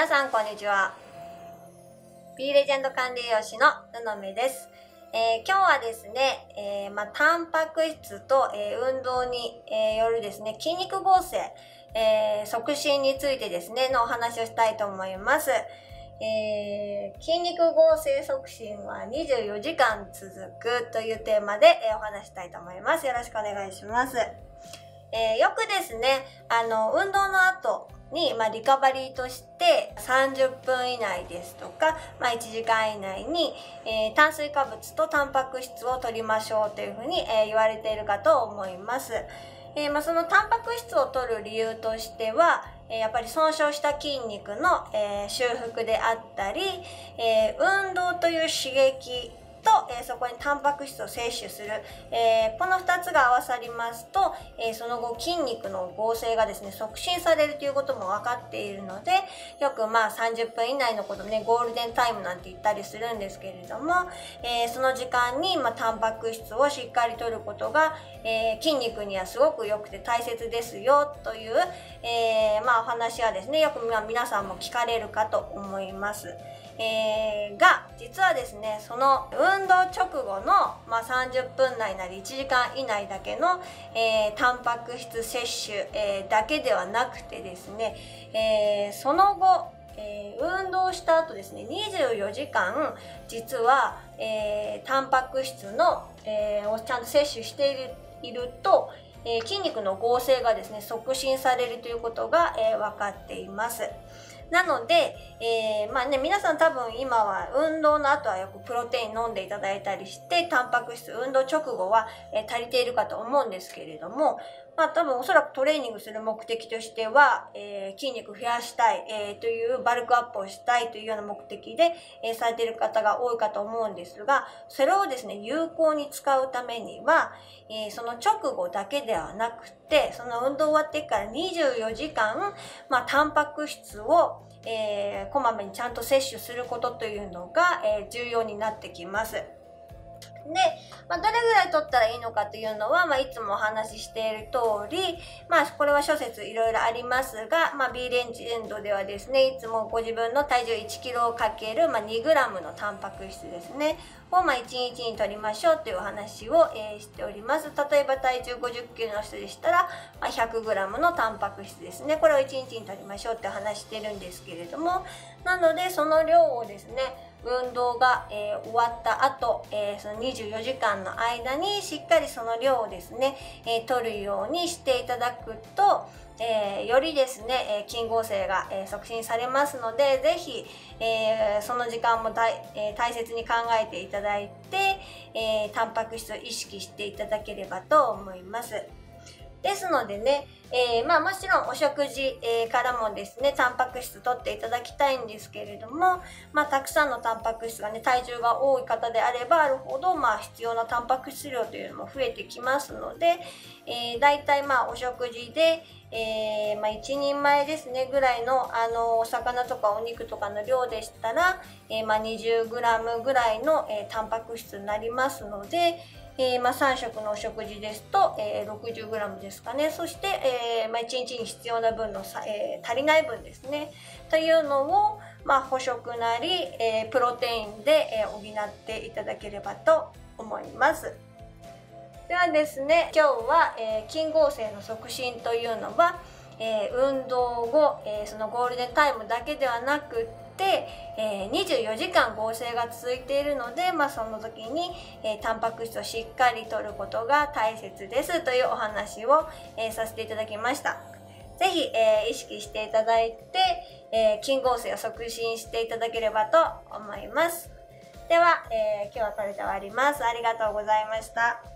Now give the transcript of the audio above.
皆さんこんにちは B レジェンド管理栄養士の布目です、えー、今日はですね、えー、まあ、タンパク質と、えー、運動に、えよるですね筋肉合成、え促進についてですねのお話をしたいと思いますえー、筋肉合成促進は24時間続くというテーマで、えー、お話したいと思います。よろしくお願いします。えー、よくですね、あの、運動の後に、まあ、リカバリーとして30分以内ですとか、まあ、1時間以内に、えー、炭水化物とタンパク質を取りましょうというふうに、えー、言われているかと思います。えー、まあ、そのタンパク質を取る理由としては、えやっぱり損傷した筋肉の、え修復であったり、え運動という刺激と、えー、そこにタンパク質を摂取する、えー、この2つが合わさりますと、えー、その後筋肉の合成がですね促進されるということも分かっているのでよくまあ30分以内のことねゴールデンタイムなんて言ったりするんですけれども、えその時間に、まあ、タンパク質をしっかりとることが、え筋肉にはすごく良くて大切ですよという、えまあ、お話はですねよく皆さんも聞かれるかと思います。えー、が実はですねその運動直後の、まあ、30分内なり1時間以内だけの、えー、タンパク質摂取、えー、だけではなくてですね、えその後えー、運動した後ですね24時間実は、えー、タンパク質の、えー、をちゃんと摂取しているいると、え筋肉の合成がですね促進されるということが、え分かっています。なので、えー、まあね、皆さん多分今は運動の後はよくプロテイン飲んでいただいたりして、タンパク質、運動直後は、えー、足りているかと思うんですけれども、まあ多分おそらくトレーニングする目的としては、えー、筋肉増やしたい、えー、というバルクアップをしたいというような目的で、えー、されている方が多いかと思うんですが、それをですね、有効に使うためには、え、その直後だけではなくて、その運動終わってから24時間、まあタンパク質をえ、こまめにちゃんと摂取することというのが、え、重要になってきます。で、まあ、どれぐらい取ったらいいのかというのは、まあ、いつもお話ししている通り、まあ、これは諸説いろいろありますが、まあ、B レンジエンドではですね、いつもご自分の体重1キロをかける、まあ、2グラムのタンパク質ですね、を、まあ、1日に取りましょうというお話を、えー、しております。例えば体重50キロの人でしたら、まあ、100グラムのタンパク質ですね、これを1日に取りましょうって話してるんですけれども、なので、その量をですね、運動が、えー、終わった後、えー、その24時間の間にしっかりその量をですね、えー、取るようにしていただくと、えー、よりですね、えー、筋合成が、えー、促進されますので、ぜひ、えー、その時間も大,、えー、大切に考えていただいて、えー、タンパク質を意識していただければと思います。ですのでね、えー、まあもちろんお食事、えー、からもですね、タンパク質取っていただきたいんですけれども、まあたくさんのタンパク質がね、体重が多い方であればあるほど、まあ必要なタンパク質量というのも増えてきますので、えー、大体まあお食事で、えー、まあ一人前ですね、ぐらいの、あの、お魚とかお肉とかの量でしたら、えー、まあ 20g ぐらいの、えー、タンパク質になりますので、えー、まあ、3食のお食事ですと、えー、60g ですかね。そして、えー、まあ、1日に必要な分のさ、え足りない分ですね。というのを、まあ、補食なり、えプロテインで、え補っていただければと思います。ではですね、今日は、え筋合成の促進というのは、え運動後、えそのゴールデンタイムだけではなくて、えー、24時間合成が続いているので、まあ、その時に、えー、タンパク質をしっかりとることが大切ですというお話を、えー、させていただきました。ぜひ、えー、意識していただいて、えー、筋合成を促進していただければと思います。では、えー、今日はこれで終わります。ありがとうございました。